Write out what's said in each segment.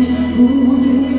情不远。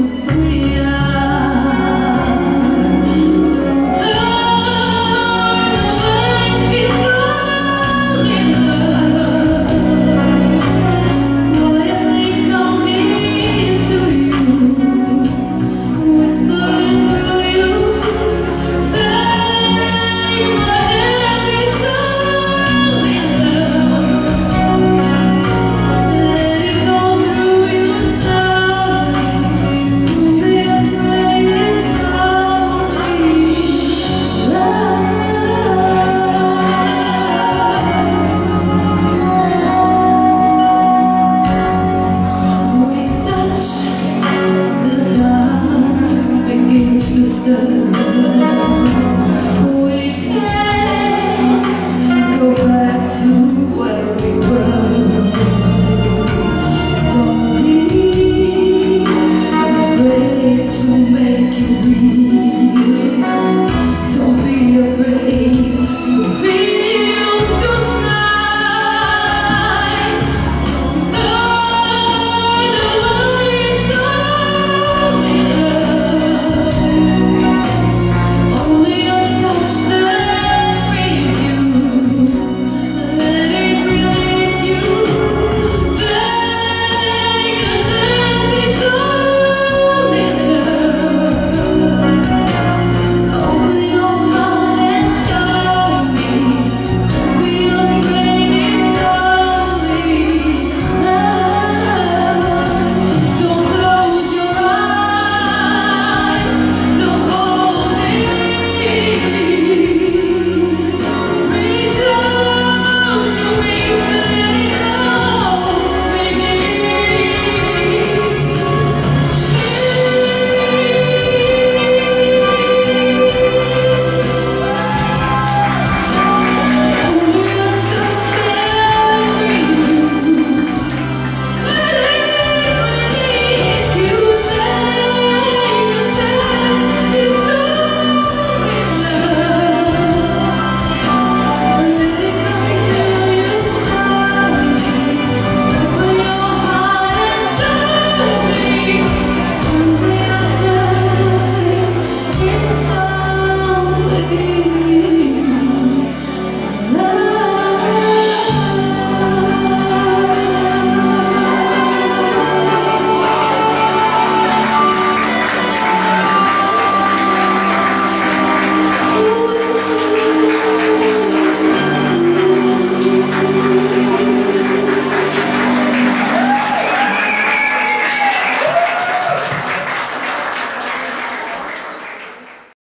sun